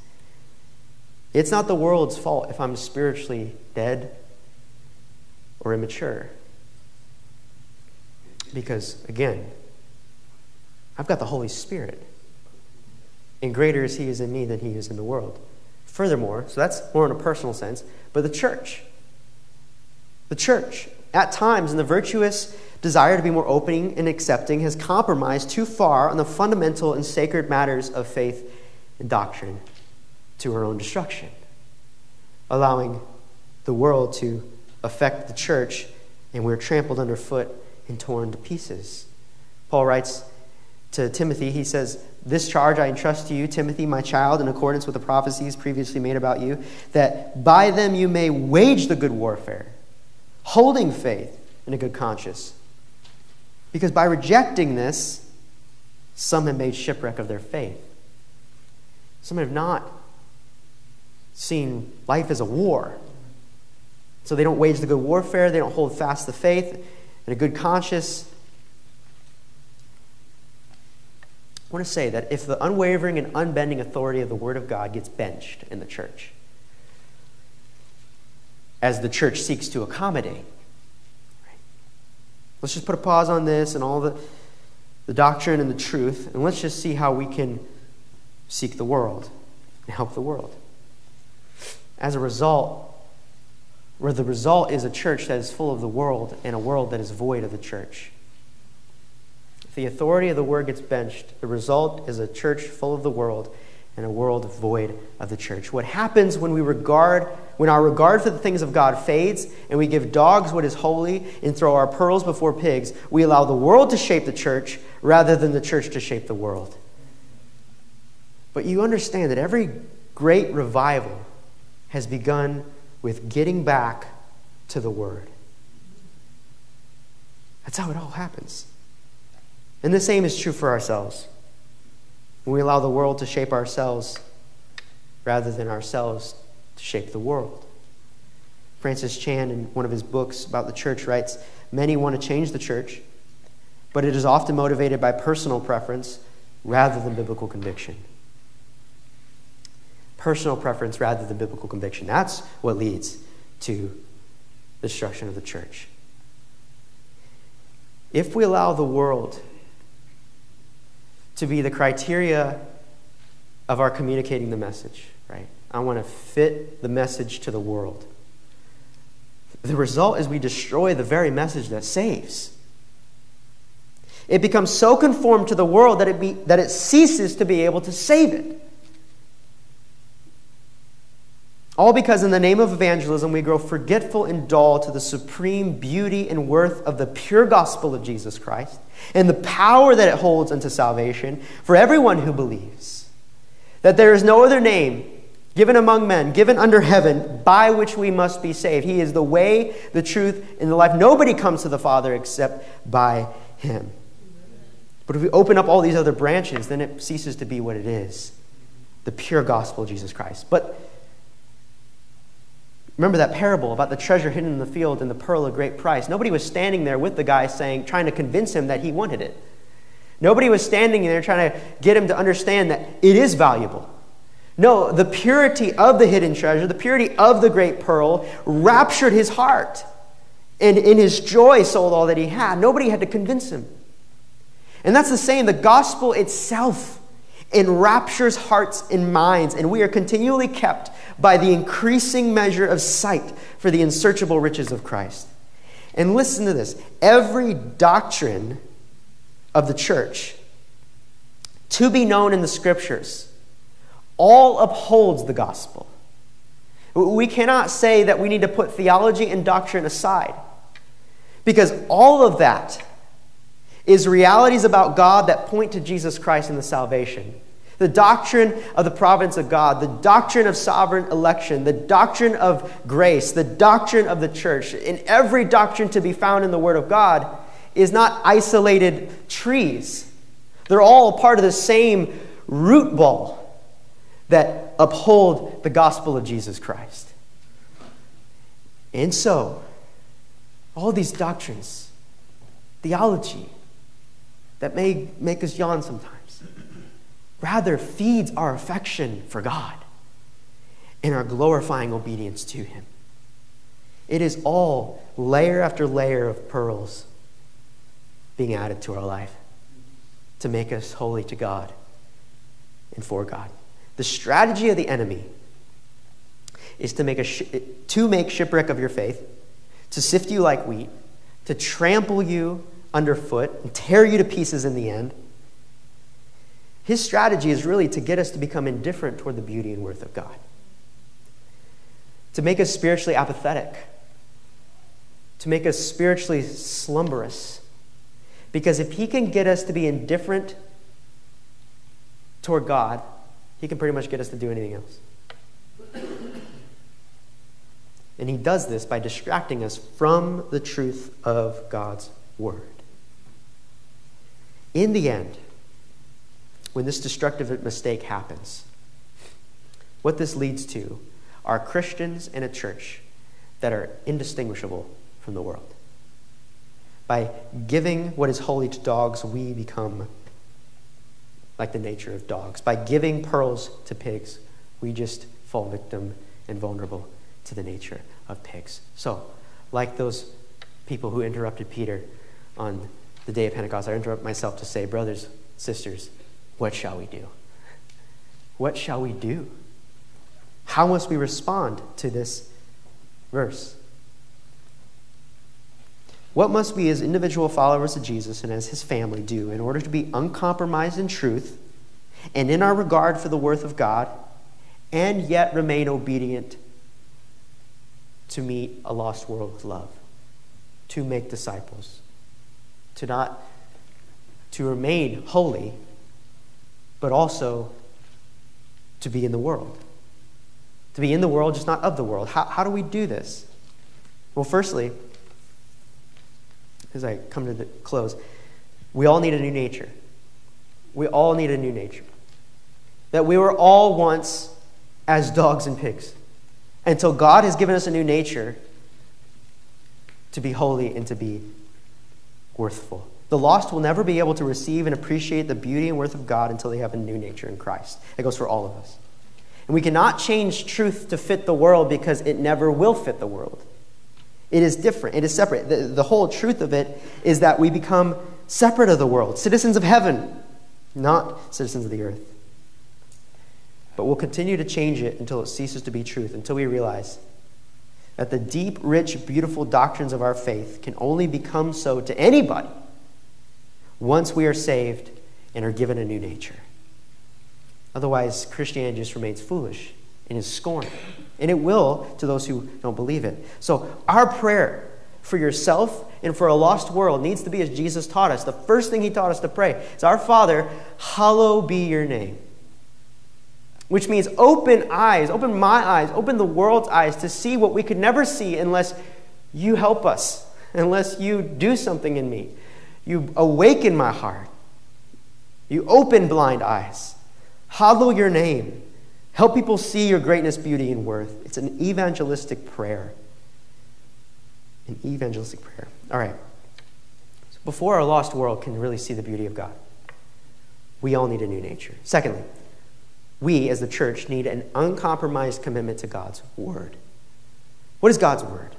It's not the world's fault if I'm spiritually dead or immature. Because, again, I've got the Holy Spirit. And greater is He is in me than He is in the world. Furthermore, so that's more in a personal sense, but the church. The church, at times, in the virtuous desire to be more opening and accepting, has compromised too far on the fundamental and sacred matters of faith and doctrine to her own destruction, allowing the world to affect the church, and we're trampled underfoot and torn to pieces. Paul writes to Timothy, he says, This charge I entrust to you, Timothy, my child, in accordance with the prophecies previously made about you, that by them you may wage the good warfare, holding faith and a good conscience. Because by rejecting this, some have made shipwreck of their faith. Some have not seen life as a war. So they don't wage the good warfare, they don't hold fast the faith and a good conscience. I want to say that if the unwavering and unbending authority of the Word of God gets benched in the church, as the church seeks to accommodate, Let's just put a pause on this and all the, the doctrine and the truth, and let's just see how we can seek the world and help the world. As a result, where the result is a church that is full of the world and a world that is void of the church. If the authority of the word gets benched, the result is a church full of the world and a world void of the church. What happens when we regard, when our regard for the things of God fades and we give dogs what is holy and throw our pearls before pigs, we allow the world to shape the church rather than the church to shape the world. But you understand that every great revival has begun with getting back to the Word. That's how it all happens. And the same is true for ourselves. When we allow the world to shape ourselves rather than ourselves to shape the world. Francis Chan, in one of his books about the church, writes Many want to change the church, but it is often motivated by personal preference rather than biblical conviction. Personal preference rather than biblical conviction. That's what leads to the destruction of the church. If we allow the world to be the criteria of our communicating the message, right? I want to fit the message to the world. The result is we destroy the very message that saves. It becomes so conformed to the world that it, be, that it ceases to be able to save it. All because, in the name of evangelism, we grow forgetful and dull to the supreme beauty and worth of the pure gospel of Jesus Christ and the power that it holds unto salvation for everyone who believes. That there is no other name given among men, given under heaven, by which we must be saved. He is the way, the truth, and the life. Nobody comes to the Father except by Him. But if we open up all these other branches, then it ceases to be what it is the pure gospel of Jesus Christ. But Remember that parable about the treasure hidden in the field and the pearl of great price. Nobody was standing there with the guy saying, trying to convince him that he wanted it. Nobody was standing there trying to get him to understand that it is valuable. No, the purity of the hidden treasure, the purity of the great pearl, raptured his heart. And in his joy, sold all that he had. Nobody had to convince him. And that's the same. The gospel itself enraptures hearts and minds, and we are continually kept by the increasing measure of sight for the unsearchable riches of Christ. And listen to this every doctrine of the church to be known in the scriptures all upholds the gospel. We cannot say that we need to put theology and doctrine aside because all of that is realities about God that point to Jesus Christ and the salvation. The doctrine of the providence of God, the doctrine of sovereign election, the doctrine of grace, the doctrine of the church, in every doctrine to be found in the Word of God is not isolated trees. They're all part of the same root ball that uphold the gospel of Jesus Christ. And so, all these doctrines, theology, that may make us yawn sometimes, rather feeds our affection for God and our glorifying obedience to Him. It is all layer after layer of pearls being added to our life to make us holy to God and for God. The strategy of the enemy is to make, a sh- to make shipwreck of your faith, to sift you like wheat, to trample you underfoot and tear you to pieces in the end. His strategy is really to get us to become indifferent toward the beauty and worth of God, to make us spiritually apathetic, to make us spiritually slumberous. Because if he can get us to be indifferent toward God, he can pretty much get us to do anything else. And he does this by distracting us from the truth of God's word. In the end, when this destructive mistake happens, what this leads to are Christians in a church that are indistinguishable from the world. By giving what is holy to dogs, we become like the nature of dogs. By giving pearls to pigs, we just fall victim and vulnerable to the nature of pigs. So, like those people who interrupted Peter on the day of Pentecost, I interrupt myself to say, brothers, sisters, what shall we do? What shall we do? How must we respond to this verse? What must we, as individual followers of Jesus and as his family, do in order to be uncompromised in truth and in our regard for the worth of God and yet remain obedient to meet a lost world with love, to make disciples, to not to remain holy, but also to be in the world. To be in the world, just not of the world. How, how do we do this? Well, firstly, as I come to the close, we all need a new nature. We all need a new nature. That we were all once as dogs and pigs until God has given us a new nature to be holy and to be worthful. The lost will never be able to receive and appreciate the beauty and worth of God until they have a new nature in Christ. It goes for all of us. And we cannot change truth to fit the world because it never will fit the world. It is different, it is separate. The, the whole truth of it is that we become separate of the world, citizens of heaven, not citizens of the earth. But we'll continue to change it until it ceases to be truth, until we realize that the deep, rich, beautiful doctrines of our faith can only become so to anybody once we are saved and are given a new nature. Otherwise, Christianity just remains foolish and is scorned. And it will to those who don't believe it. So, our prayer for yourself and for a lost world needs to be as Jesus taught us. The first thing he taught us to pray is Our Father, hallowed be your name. Which means open eyes, open my eyes, open the world's eyes to see what we could never see unless you help us, unless you do something in me. You awaken my heart. You open blind eyes. Hallow your name. Help people see your greatness, beauty, and worth. It's an evangelistic prayer. An evangelistic prayer. All right. So before our lost world can really see the beauty of God, we all need a new nature. Secondly, we as the church need an uncompromised commitment to God's word. What is God's word?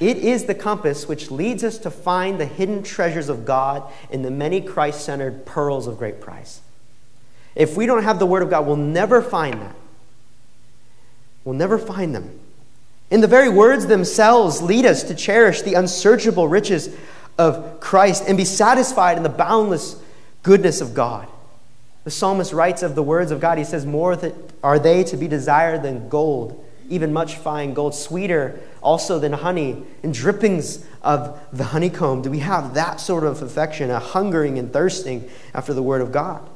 It is the compass which leads us to find the hidden treasures of God in the many Christ centered pearls of great price. If we don't have the Word of God, we'll never find that. We'll never find them. And the very words themselves lead us to cherish the unsearchable riches of Christ and be satisfied in the boundless goodness of God. The psalmist writes of the words of God, he says, More are they to be desired than gold, even much fine gold, sweeter also than honey, and drippings of the honeycomb. Do we have that sort of affection, a hungering and thirsting after the Word of God?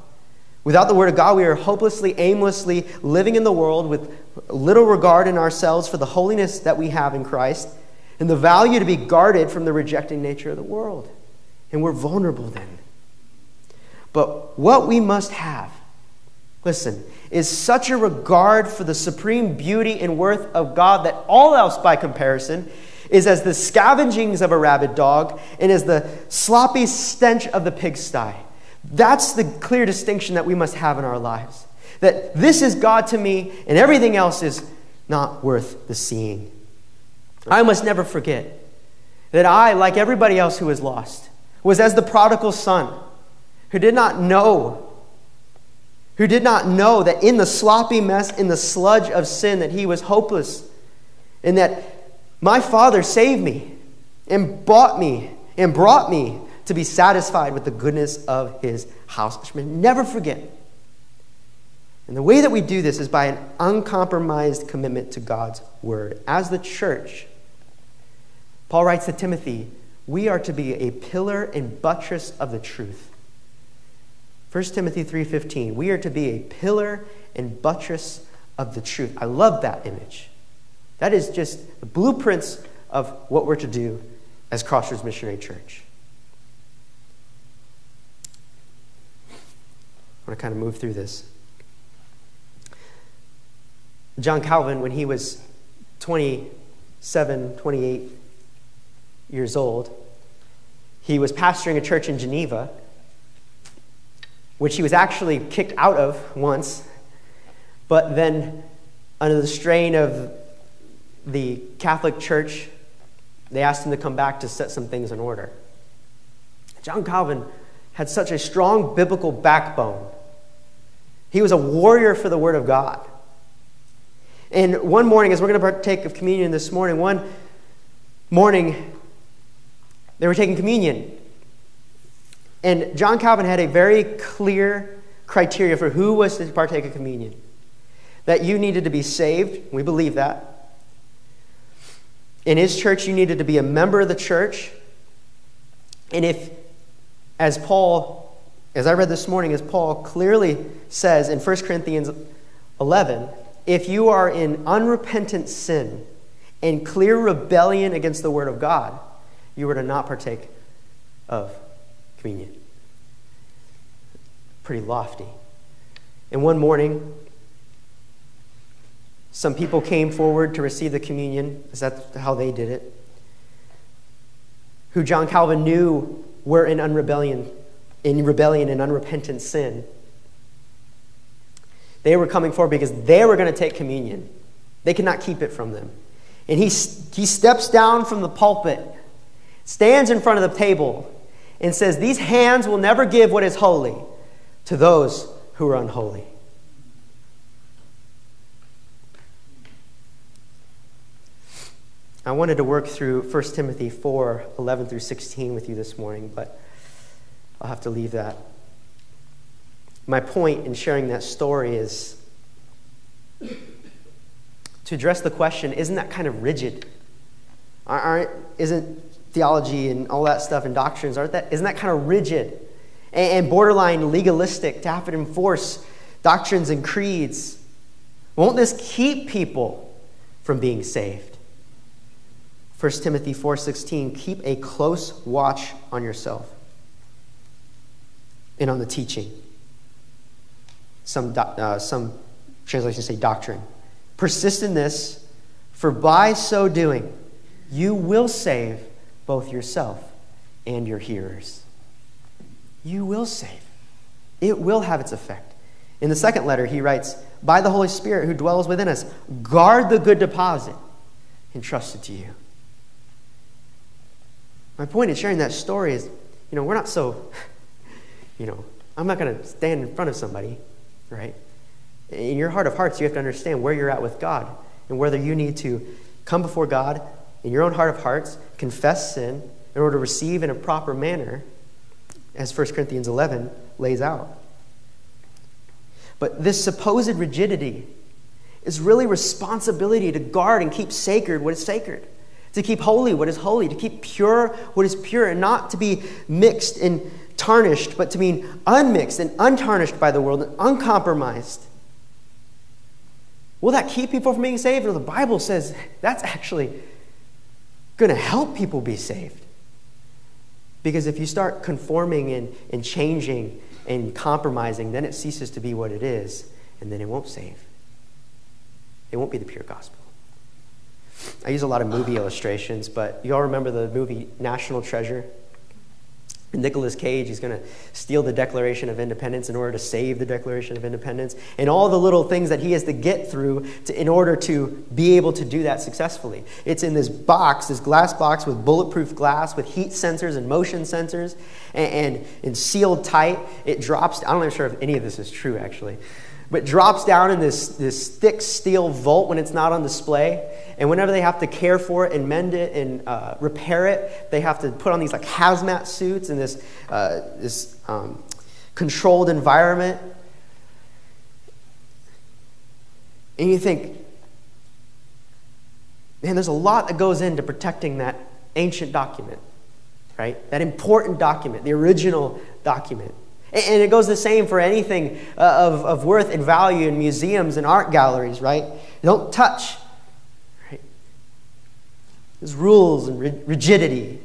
Without the Word of God, we are hopelessly, aimlessly living in the world with little regard in ourselves for the holiness that we have in Christ and the value to be guarded from the rejecting nature of the world. And we're vulnerable then. But what we must have, listen, is such a regard for the supreme beauty and worth of God that all else by comparison is as the scavengings of a rabid dog and as the sloppy stench of the pigsty. That's the clear distinction that we must have in our lives. That this is God to me and everything else is not worth the seeing. I must never forget that I, like everybody else who was lost, was as the prodigal son who did not know who did not know that in the sloppy mess in the sludge of sin that he was hopeless and that my father saved me and bought me and brought me to be satisfied with the goodness of his house. I never forget. And the way that we do this is by an uncompromised commitment to God's word. As the church, Paul writes to Timothy, we are to be a pillar and buttress of the truth. 1 Timothy 3:15, we are to be a pillar and buttress of the truth. I love that image. That is just the blueprints of what we're to do as Crossroads Missionary Church. I want to kind of move through this. John Calvin, when he was 27, 28 years old, he was pastoring a church in Geneva which he was actually kicked out of once, but then, under the strain of the Catholic Church, they asked him to come back to set some things in order. John Calvin had such a strong biblical backbone. He was a warrior for the Word of God. And one morning, as we're going to partake of communion this morning, one morning they were taking communion. And John Calvin had a very clear criteria for who was to partake of communion that you needed to be saved. We believe that. In his church, you needed to be a member of the church. And if, as Paul, as I read this morning, as Paul clearly says in 1 Corinthians 11, if you are in unrepentant sin and clear rebellion against the word of God, you were to not partake of communion. Pretty lofty. And one morning, some people came forward to receive the communion, is that how they did it? Who John Calvin knew were in unrebellion, in rebellion and unrepentant sin. They were coming forward because they were going to take communion. They could not keep it from them. And he, he steps down from the pulpit, stands in front of the table, and says, These hands will never give what is holy to those who are unholy. I wanted to work through 1 Timothy 4 11 through 16 with you this morning, but I'll have to leave that. My point in sharing that story is to address the question isn't that kind of rigid? Aren't, isn't theology and all that stuff and doctrines, aren't that, isn't that kind of rigid and borderline legalistic to have to enforce doctrines and creeds? Won't this keep people from being saved? 1 Timothy 4:16 keep a close watch on yourself and on the teaching. Some, uh, some translations say doctrine. Persist in this, for by so doing, you will save both yourself and your hearers. You will save. It will have its effect. In the second letter, he writes, By the Holy Spirit who dwells within us, guard the good deposit entrusted to you. My point in sharing that story is, you know, we're not so, you know, I'm not going to stand in front of somebody, right? In your heart of hearts, you have to understand where you're at with God and whether you need to come before God in your own heart of hearts, confess sin in order to receive in a proper manner, as 1 Corinthians 11 lays out. But this supposed rigidity is really responsibility to guard and keep sacred what is sacred, to keep holy what is holy, to keep pure what is pure, and not to be mixed and tarnished, but to be unmixed and untarnished by the world and uncompromised. Will that keep people from being saved? Or the Bible says that's actually going to help people be saved. Because if you start conforming and, and changing and compromising, then it ceases to be what it is, and then it won't save. It won't be the pure gospel. I use a lot of movie illustrations, but you all remember the movie National Treasure? Nicolas Cage, he's going to steal the Declaration of Independence in order to save the Declaration of Independence, and all the little things that he has to get through to, in order to be able to do that successfully. It's in this box, this glass box with bulletproof glass, with heat sensors and motion sensors, and, and, and sealed tight. It drops, I'm not even sure if any of this is true actually, but drops down in this, this thick steel vault when it's not on display. And whenever they have to care for it and mend it and uh, repair it, they have to put on these like hazmat suits in this, uh, this um, controlled environment. And you think, man, there's a lot that goes into protecting that ancient document, right? That important document, the original document. And it goes the same for anything uh, of, of worth and value in museums and art galleries, right? Don't touch. Right? There's rules and rigidity.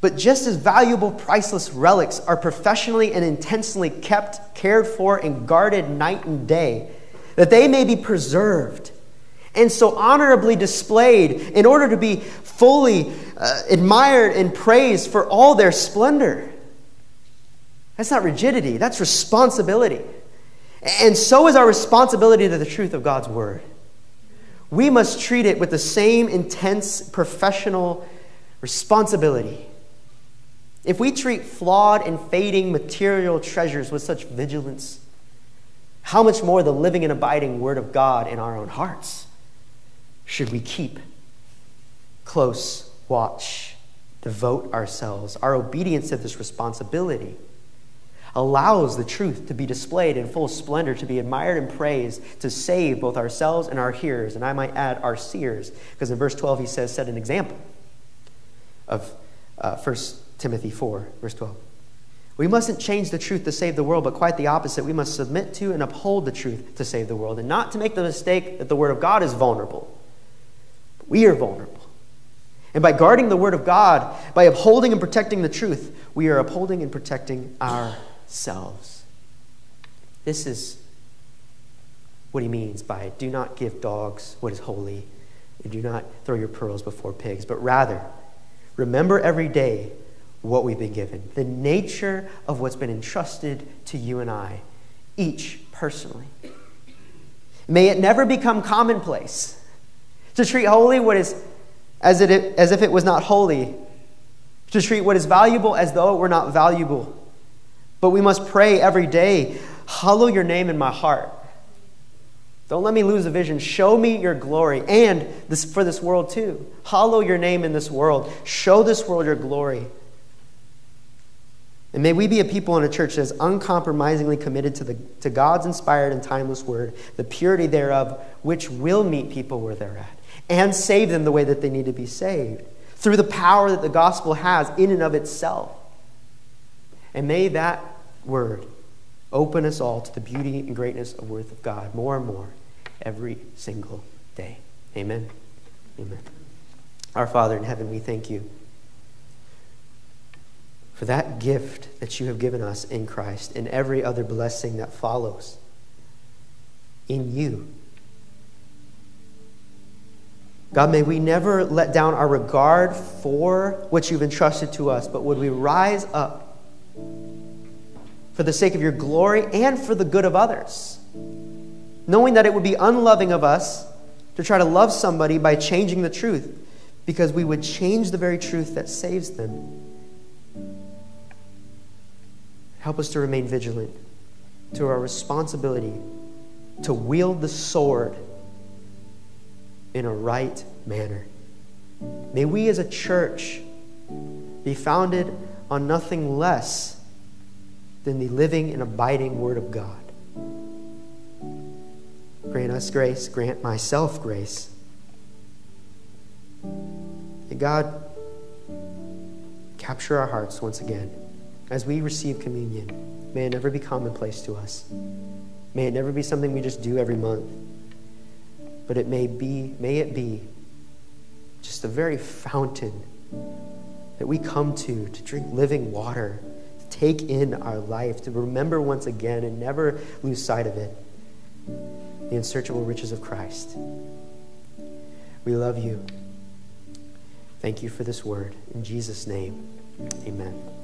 But just as valuable, priceless relics are professionally and intensely kept, cared for, and guarded night and day, that they may be preserved and so honorably displayed in order to be fully uh, admired and praised for all their splendor. That's not rigidity, that's responsibility. And so is our responsibility to the truth of God's word. We must treat it with the same intense professional responsibility. If we treat flawed and fading material treasures with such vigilance, how much more the living and abiding Word of God in our own hearts should we keep close watch, devote ourselves, our obedience to this responsibility? Allows the truth to be displayed in full splendor, to be admired and praised, to save both ourselves and our hearers, and I might add our seers, because in verse 12 he says, set an example of uh, 1 Timothy 4, verse 12. We mustn't change the truth to save the world, but quite the opposite. We must submit to and uphold the truth to save the world, and not to make the mistake that the Word of God is vulnerable. We are vulnerable. And by guarding the Word of God, by upholding and protecting the truth, we are upholding and protecting our selves. This is what he means by do not give dogs what is holy, and do not throw your pearls before pigs, but rather remember every day what we've been given, the nature of what's been entrusted to you and I, each personally. May it never become commonplace to treat holy what is as, it, as if it was not holy, to treat what is valuable as though it were not valuable but we must pray every day Hallow your name in my heart. Don't let me lose a vision. Show me your glory. And this, for this world too. Hallow your name in this world. Show this world your glory. And may we be a people in a church that is uncompromisingly committed to, the, to God's inspired and timeless word, the purity thereof, which will meet people where they're at and save them the way that they need to be saved through the power that the gospel has in and of itself. And may that word open us all to the beauty and greatness of worth of God more and more every single day. Amen. Amen. Our Father in heaven, we thank you for that gift that you have given us in Christ and every other blessing that follows in you. God, may we never let down our regard for what you've entrusted to us, but would we rise up for the sake of your glory and for the good of others. Knowing that it would be unloving of us to try to love somebody by changing the truth, because we would change the very truth that saves them. Help us to remain vigilant to our responsibility to wield the sword in a right manner. May we as a church be founded on nothing less than the living and abiding Word of God. Grant us grace, grant myself grace. May God capture our hearts once again as we receive communion. May it never be commonplace to us. May it never be something we just do every month. But it may be, may it be just the very fountain that we come to to drink living water, take in our life, to remember once again and never lose sight of it the unsearchable riches of Christ. We love you. Thank you for this word. In Jesus' name, amen.